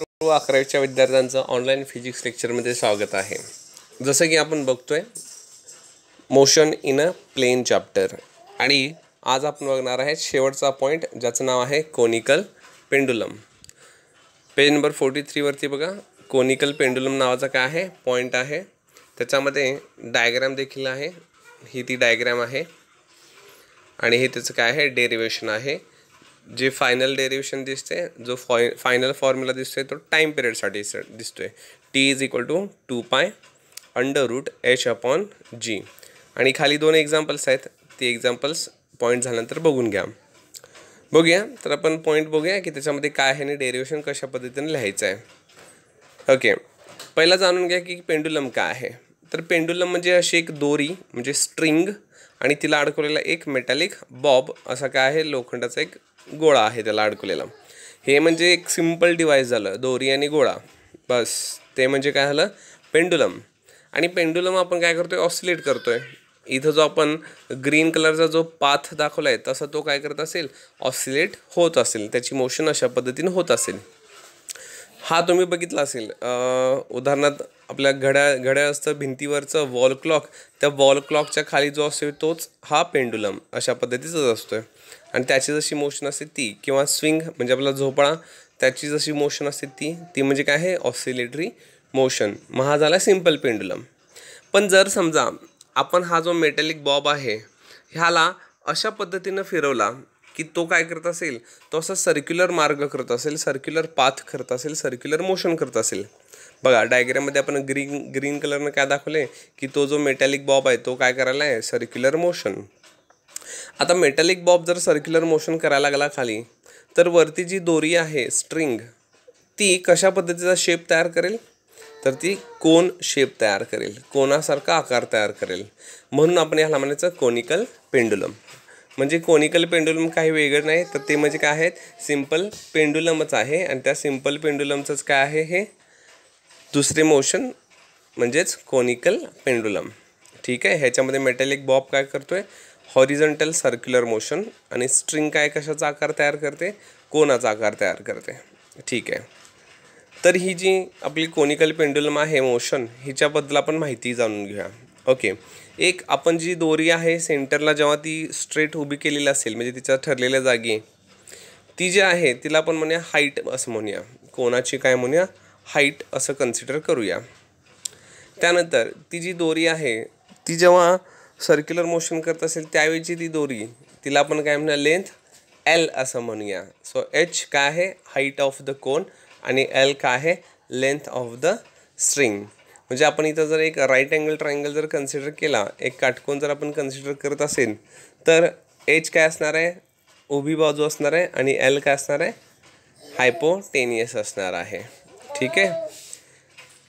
सर्व अकरावीच्या विद्यार्थ्यांचं ऑनलाईन फिजिक्स लेक्चरमध्ये स्वागत आहे. जसं की आपण बघतोय motion in a plane chapter आणि आज आपण बघणार आहे शेवटचा पॉईंट ज्याचं नाव आहे conical pendulum page number forty थ्रीवरती बघा कोनिकल पेंडुलम नावाचा काय आहे? पॉईंट आहे. त्याच्यामध्ये डायग्रॅम देखील आहे. ही ती डायग्रॅम आहे. आणि हे त्याचं काय आहे? डेरिवेशन आहे. जे फायनल डेरिव्हेशन दिसते जो फॉय फायनल फॉर्म्युला दिसतोय तो टाईम पिरियडसाठी दिसतोय. T is equal to two pi under root H upon G आणि खाली दोन एक्झाम्पल्स आहेत. ती एक्झाम्पल्स पॉईंट झाल्यानंतर बघून घ्या. बघूया. तर आपण पॉईंट बघूया की त्याच्यामध्ये काय आहे आणि डेरिव्हेशन कशा पद्धतीने लिहायचं आहे ओके पहिला जाणून घ्या की पेंडुलम काय आहे. तर पेंडुलम म्हणजे अशी एक दोरी म्हणजे स्ट्रिंग आणि तिला अडकवलेला एक मेटॅलिक बॉब असा काय आहे? लोखंडाचा एक गोळा आहे त्याला अडकलेला हे म्हणजे एक सिंपल डिवाईस झालं दोरी आणि गोळा. बस ते म्हणजे काय झालं? पेंडुलम. आणि पेंडुलम आपण काय करतो आहे ऑसिलेट आहे इथं जो आपण ग्रीन कलरचा जो पाथ दाखवला आहे तसा तो काय करत असेल? ऑसिलेट होत असेल. त्याची मोशन अशा पद्धतीने होत असेल. हा तुम्ही बघितला असेल. उदाहरणार्थ आपल्या घड्या घड्याळ असतं भिंतीवरचं वॉल क्लॉक त्या वॉल क्लॉकच्या खाली जो असतो तोच हा पेंडुलम अशा पद्धतीचाच असतोय. आणि त्याची जशी मोशन असते ती किंवा स्विंग म्हणजे आपला झोपळा त्याची जशी मोशन असते ती ती म्हणजे काय आहे? ऑसिलेटरी मोशन मग हा झाला सिंपल पेंडुलम पण जर समजा आपण हा जो मेटॅलिक बॉब आहे ह्याला अशा पद्धतीनं फिरवला की तो काय करत असेल? तो असा सर्क्युलर मार्ग करत असेल सर्क्युलर पाथ करत असेल सर्क्युलर मोशन करत असेल. बघा डायग्राममध्ये आपण ग्रीन ग्रीन कलरनं काय दाखवले की तो जो मेटॅलिक बॉब आहे तो काय करायला आहे सर्क्युलर मोशन आता मेटॅलिक बॉब जर सर्क्युलर मोशन करायला लागला खाली तर वरती जी दोरी आहे स्ट्रिंग ती कशा पद्धतीचा शेप तयार करेल? तर ती कोन शेप तयार करेल. कोणासारखा आकार तयार करेल. म्हणून आपण ह्याला म्हणायचं कोनिकल पेंडुलम म्हणजे कोनिकल पेंडुलम काही वेगळं नाही तर ते म्हणजे काय आहेत? सिंपल पेंडुलमच आहे. आणि त्या सिंपल पेंडुलमचंच काय आहे हे? दुसरे मोशन म्हणजेच कोनिकल पेंडुलम ठीक आहे? ह्याच्यामध्ये मेटॅलिक बॉब काय करतो आहे हॉरिझंटल सर्क्युलर मोशन आणि स्ट्रिंग काय कशाचा आकार तयार करते? कोणाचा आकार तयार करते. ठीक आहे. तर ही जी आपली कोनिकल पेंडुलम आहे मोशन हिच्याबद्दल आपण माहिती जाणून घेऊया. ओके एक आपण जी दोरी आहे सेंटरला जेव्हा ती स्ट्रेट उभी केलेली असेल म्हणजे तिच्या ठरलेल्या जागी ती जी आहे तिला आपण म्हणूया हाईट असं म्हणूया. कोणाची काय म्हणूया? हाईट असं कन्सिडर करूया. त्यानंतर ती जी दोरी आहे ती जेव्हा सर्क्युलर मोशन करत असेल त्यावेळीची ती दोरी तिला आपण काय म्हणूया? लेंथ एल असं म्हणूया. सो एच काय आहे? हाईट ऑफ द कोन आणि एल काय आहे? लेंथ ऑफ द स्ट्रिंग म्हणजे आपण इथं जर एक राईट अँगल ट्रायंगल जर कन्सिडर केला एक काटकोन जर आपण कन्सिडर करत असेल तर एच काय असणार आहे? उभी बाजू असणार आहे आणि एल काय असणार आहे? हायपोटेनियस असणार आहे. ठीक आहे?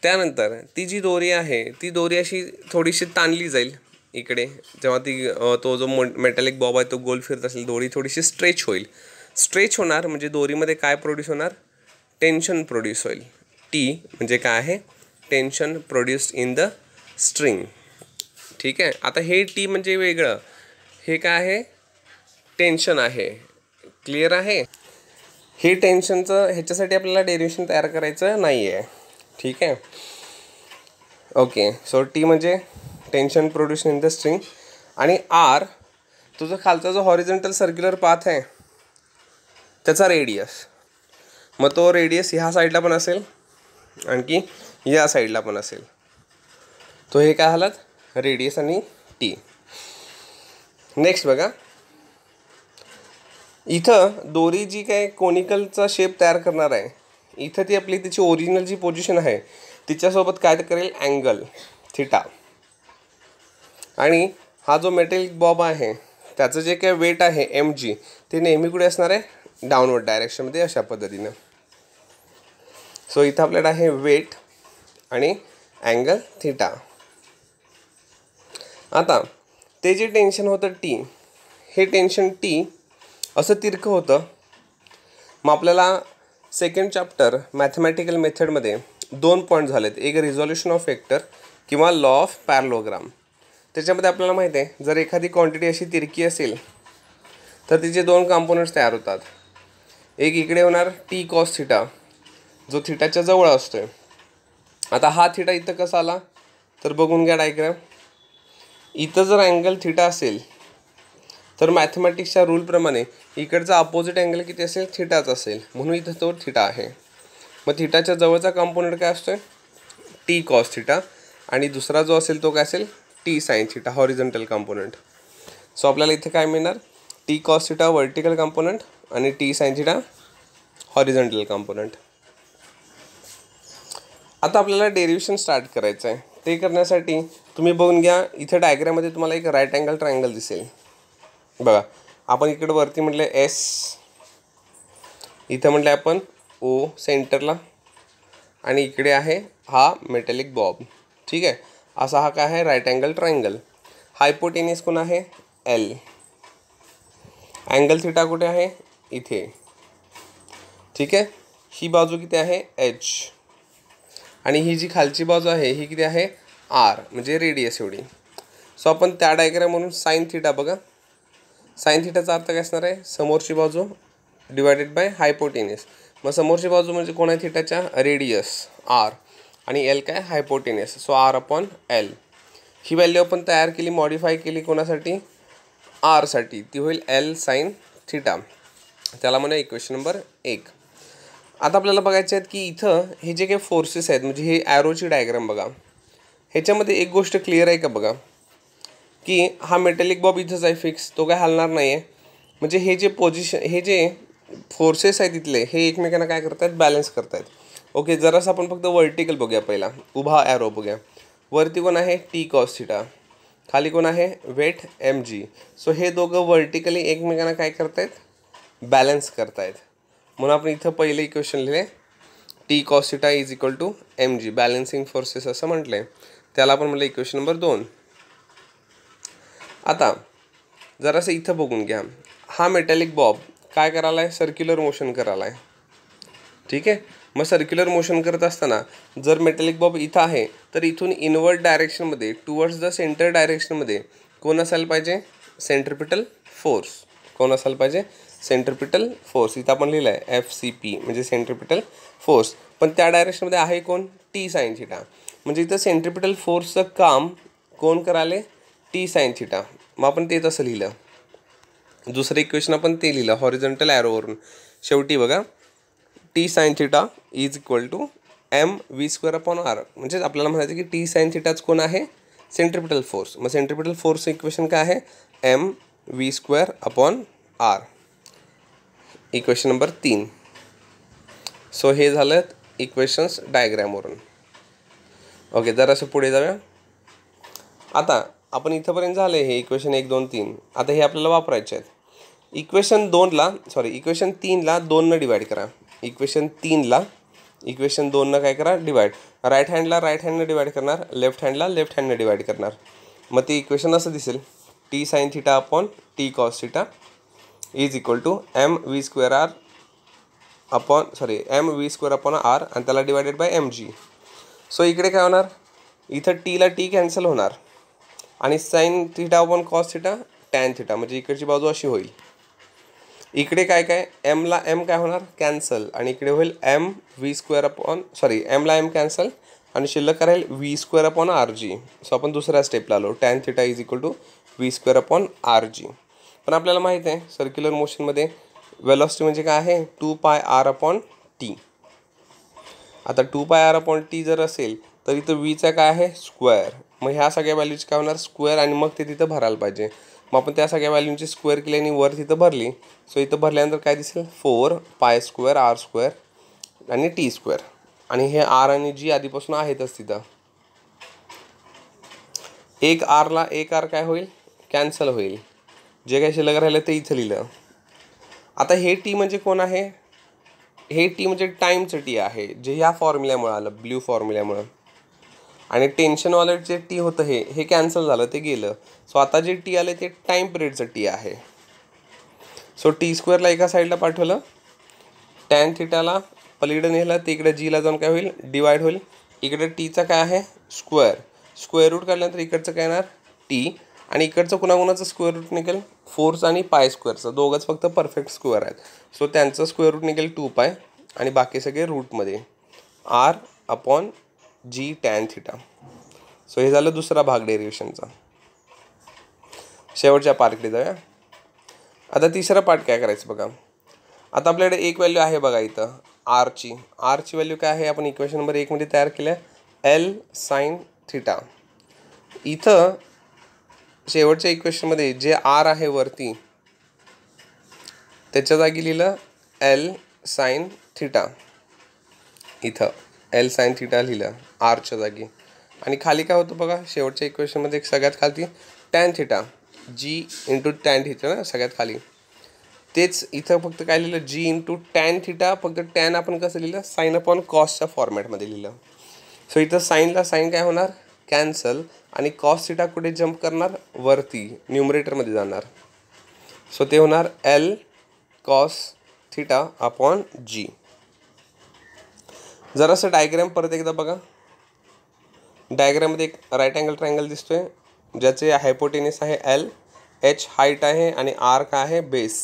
त्यानंतर ती जी दोरी आहे ती दोरी अशी थोडीशी ताणली जाईल इकडे. जेव्हा ती तो जो मो मेटॅलिक बॉब आहे तो गोल फिरत असेल दोरी थोडीशी स्ट्रेच होईल. स्ट्रेच होणार म्हणजे दोरीमध्ये काय प्रोड्यूस होणार? टेन्शन प्रोड्यूस होईल. टी म्हणजे काय आहे? Tension produced in the string ठीक आहे? आता हे टी म्हणजे वेगळं. हे काय आहे? टेन्शन आहे. क्लिअर आहे? हे टेन्शनचं ह्याच्यासाठी आपल्याला डेरिवेशन तयार करायचं नाही आहे ठीक आहे? ओके. सो टी म्हणजे tension produce in the string आणि आर तुझं खालचा जो हॉरिझेंटल सर्क्युलर पाथ आहे त्याचा रेडियस मग तो रेडियस ह्या साईडला पण असेल आणखी या साईडला पण असेल. तो हे काय हालत? रेडियस आणि टी नेक्स्ट बघा. इथं दोरी जी काय कोनिकलचा शेप तयार करणार आहे इथं ती आपली तिची ओरिजिनल जी पोझिशन आहे तिच्यासोबत काय करेल? अँगल थिटा आणि हा जो मेटेलिक बॉब आहे त्याचं जे काय वेट आहे एम जी ते नेहमी कुठे असणार आहे? डाऊनवर्ड डायरेक्शनमध्ये अशा पद्धतीनं. सो इथं आपल्याला आहे वेट आणि अँगल थिटा आता ते जे टेन्शन होतं टी हे टेन्शन टी असं तिरकं होतं. मग आपल्याला सेकंड चॅप्टर मॅथमॅटिकल मेथडमध्ये दोन पॉईंट झालेत. एक रिझॉल्युशन ऑफ वेक्टर किंवा लॉ ऑफ पॅरलोग्राम त्याच्यामध्ये आपल्याला माहिती आहे जर एखादी क्वांटिटी अशी तिरकी असेल तर तिचे दोन कॉम्पोनंट्स तयार होतात. एक इकडे होणार टी कॉस थिटा जो थिटाच्या जवळ असतोय. आता हा थिटा इथं कसा आला? तर बघून घ्या डायग्राम इथं जर अँगल थिटा असेल तर मॅथमॅटिक्सच्या रूलप्रमाणे इकडचा अपोजिट अँगल किती असेल? थिटाच असेल. म्हणून इथं तो थिटा आहे. मग थिटाच्या जवळचा कॉम्पोनंट काय असतोय? टी कॉस थिटा आणि दुसरा जो असेल तो काय असेल? T sine theta horizontal component so आपल्याला इथे काय मिळणार? T cos theta vertical component आणि T sine theta horizontal component आता आपल्याला डेरिव्हेशन स्टार्ट करायचं आहे ते करण्यासाठी तुम्ही बघून घ्या. इथे डायग्राममध्ये तुम्हाला एक राईट अँगल ट्रायंगल दिसेल. बघा आपण इकडं वरती म्हटलं एस इथं म्हटलं आपण ओ सेंटरला आणि इकडे आहे हा मेटॅलिक बॉब ठीक आहे? असा हा काय आहे? राईट अँगल ट्रायंगल हायपोटेनियस कोण आहे? एल अँगल थिटा कुठे आहे? इथे. ठीक आहे? ही बाजू किती आहे? एच आणि ही जी खालची बाजू आहे ही किती आहे? आर म्हणजे रेडियस एवढी. सो आपण त्या डायग्राम म्हणून साईन थिटा बघा. साईन थिटाचा अर्थ काय असणार आहे? समोरची बाजू डिवायडेड बाय हायपोटेनियस मग समोरची बाजू म्हणजे कोण आहे थिटाच्या? रेडियस आर आणि एल काय? Hypotenuse so R upon L ही व्हॅल्यू आपण तयार केली मॉडिफाय केली कोणासाठी? आरसाठी ती होईल एल साईन थिटा त्याला म्हणा इक्वेशन नंबर एक. आता आपल्याला बघायचे आहेत की इथं हे जे काही फोर्सेस आहेत म्हणजे हे ॲरोची डायग्राम बघा. ह्याच्यामध्ये एक गोष्ट क्लिअर आहे का बघा? की हा मेटॅलिक बॉब इथंच आहे फिक्स तो काय हलणार नाही आहे म्हणजे हे जे पोझिशन हे जे फोर्सेस आहेत तिथले हे एकमेकांना काय करतात बॅलन्स करतायत. ओके जरासं आपण फक्त वर्टिकल बघूया पहिला. उभा ॲरो बघूया. वरती कोण आहे? टी कॉस थिटा खाली कोण आहे? वेट एम जी सो हे दोघं वर्टिकली एकमेकांना काय करतायत? बॅलन्स करतायत. म्हणून आपण इथं पहिलं इक्वेशन लिहिले. T cos theta is equal to M G balancing forces असं म्हटलं आहे त्याला आपण म्हटलं इक्वेशन नंबर दोन. आता जरासं इथं बघून घ्या. हा मेटॅलिक बॉब काय करायला आहे सर्क्युलर मोशन करायला आहे ठीक आहे? मग सर्क्युलर मोशन करत असताना जर मेटॅलिक बॉब इथं आहे तर इथून इनवर्ड डायरेक्शनमध्ये टुवर्ड्स द सेंटर डायरेक्शनमध्ये कोण असायला पाहिजे? सेंट्रिपिटल फोर्स कोण असायला पाहिजे? सेंट्रिपिटल फोर्स इथं आपण लिहिलं आहे एफ सी पी म्हणजे सेंट्रिपिटल फोर्स पण त्या डायरेक्शनमध्ये आहे कोण? टी साईन थिटा म्हणजे इथं सेंट्रिपिटल फोर्सचं काम कोण कराले टी साईन थिटा मग आपण ते तसं लिहिलं. दुसरं इक्वेशन आपण ते लिहिलं हॉरिझॉन्टल ॲरोवरून शेवटी बघा T sine theta is equal to M V square upon R म्हणजेच आपल्याला म्हणायचं की टी साईन थिटाच कोण आहे? सेंट्रिपिटल फोर्स मग सेंट्रिपिटल फोर्स इक्वेशन काय आहे? M V square upon R equation number तीन. सो हे झालं इक्वेशन्स डायग्रॅमवरून ओके जरासं पुढे जाऊया. आता आपण इथंपर्यंत झाले हे इक्वेशन एक दोन तीन. आता हे आपल्याला वापरायचे आहेत. इक्वेशन दोनला सॉरी इक्वेशन तीनला दोननं डिवाईड करा. इक्वेशन तीनला इक्वेशन दोननं काय करा डिवाईड राईट हँडला राईट हँडनं डिवाईड करणार लेफ्ट हँडला लेफ्ट हँडनं डिवाईड करणार. मग ते इक्वेशन असं दिसेल. T sine theta upon T cos theta is equal to M V square R upon sorry M V square upon R आणि त्याला divided by M G so इकडे काय होणार? इथं टीला टी कॅन्सल होणार. आणि sine theta one cos theta tan theta म्हणजे इकडची बाजू अशी होईल. इकडे काय काय? एमला एम काय होणार? कॅन्सल आणि इकडे होईल M V square upon sorry एमला M cancel आणि शिल्लक राहील V square upon R G so आपण दुसऱ्या स्टेपला आलो. Tan theta is equal to V square upon R G पण आपल्याला माहीत आहे सर्क्युलर मोशनमध्ये वेलॉसिटी म्हणजे काय आहे? Two pi R upon T आता two pi R upon T जर असेल तर इथं वीचा काय आहे? स्क्वेअर मग ह्या सगळ्या व्हॅल्यूची काय होणार स्क्वेअर आणि मग ते तिथं भरायला पाहिजे. मग आपण त्या सगळ्या व्हॅल्यूची स्क्वेअर केली आणि वर तिथं भरली. सो इथं भरल्यानंतर काय दिसेल? Four pi square R square आणि टी स्क्वेअर आणि हे आर आणि जी आधीपासून आहेतच तिथं. एक आरला एक आर काय होईल? कॅन्सल होईल. जे काही शिल्लक राहिलं ते इथं लिहिलं. आता हे टी म्हणजे कोण आहे? हे टी म्हणजे टाईमचं टी आहे. जे ह्या फॉर्म्युल्यामुळं आलं ब्ल्यू फॉर्म्युल्यामुळं आणि टेन्शनवालं जे टी होतं हे हे कॅन्सल झालं ते गेलं. सो आता जे टी आलं ते टाईम पिरियडचं टी आहे. सो टी स्क्वेअरला एका साईडला पाठवलं. टॅन थिटाला पलीकडे नेलं ते इकडे जीला जाऊन काय होईल? डिवाईड होईल. इकडे टीचा काय आहे? स्क्वेअर स्क्वेअर रूट काढल्यानंतर इकडचं काय येणार? टी आणि इकडचं कुणाकुणाचं स्क्वेअर रूट निघेल? फोरचं आणि पाय स्क्वेअरचं दोघंच फक्त परफेक्ट स्क्वेअर आहेत. सो त्यांचं स्क्वेअर रूट निघेल टू पाय आणि बाकी सगळे रूटमध्ये R upon G tan theta so हे झालं दुसरा भाग डेरिवेशनचा शेवटच्या पार्टकडे जाऊया. आता तिसरा पार्ट काय करायचं बघा. आता आपल्याकडे एक व्हॅल्यू आहे बघा इथं आरची आरची व्हॅल्यू काय आहे? आपण इक्वेशन नंबर एकमध्ये तयार केलं एल साईन थिटा इथं शेवटच्या इक्वेशनमध्ये जे आर आहे वरती त्याच्या जागी लिहिलं एल साईन थिटा इथं. एल साईन थिटा लिहिलं आरच्या जागी. आणि खाली काय होतं बघा शेवटच्या इक्वेशनमध्ये सगळ्यात खाली tan theta G into tan theta ना सगळ्यात खाली. तेच इथं फक्त काय लिहिलं जी इंटू टॅन थिटा फक्त टॅन आपण कसं लिहिलं साईन अपॉन कॉस्टच्या फॉर्मॅटमध्ये लिहिलं. सो इथं साईनला साईन काय होणार? कॅन्सल आणि कॉस थिटा कुठे जम्प करणार? वरती न्युमरेटरमध्ये जाणार. सो ते होणार L cos theta upon G जरासं डायग्रॅम परत एकदा बघा. डायग्रॅममध्ये एक राईट अँगल ट्रायंगल आहे ज्याचे हायपोटेनिस आहे एल एच हाईट आहे आणि आर काय आहे बेस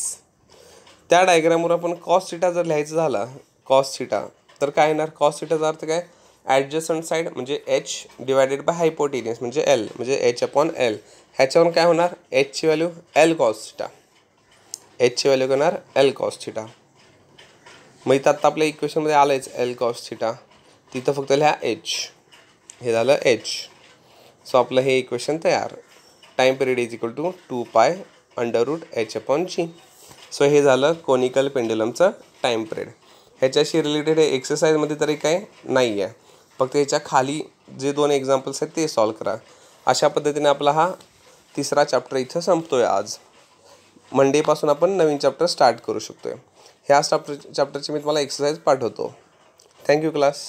त्या डायग्रामवर आपण कॉस थिटा जर लिहायचं झाला कॉस सिटा तर काय येणार? कॉस सिटाचा अर्थ काय? ॲडजस्टंट साईड म्हणजे एच डिवायडेड बाय हायपोटेनियस म्हणजे एल म्हणजे एच अपॉन एल ह्याच्यावरून काय होणार? एचची व्हॅल्यू एल कॉस थिटा एचची व्हॅल्यू होणार? एल कॉस थिटा मग इथं आत्ता आपल्या इक्वेशनमध्ये आलंच एल कॉस थिटा तिथं फक्त लिहा एच हे झालं एच सो आपलं हे इक्वेशन तयार. Time period is equal to two pi under root H upon G so हे झालं कोनिकल पेंडुलमचं टाईम पिरियड ह्याच्याशी रिलेटेड हे एक्सरसाइजमध्ये तरी काय नाही आहे फक्त ह्याच्या खाली जे दोन एक्झाम्पल्स आहेत ते सॉल्व करा. अशा पद्धतीने आपला हा तिसरा चॅप्टर इथं संपतो आहे आज मंडेपासून आपण नवीन चॅप्टर स्टार्ट करू शकतो आहे ह्या चॅप्टर चॅप्टरची मी तुम्हाला एक्सरसाइज पाठवतो. Thank you class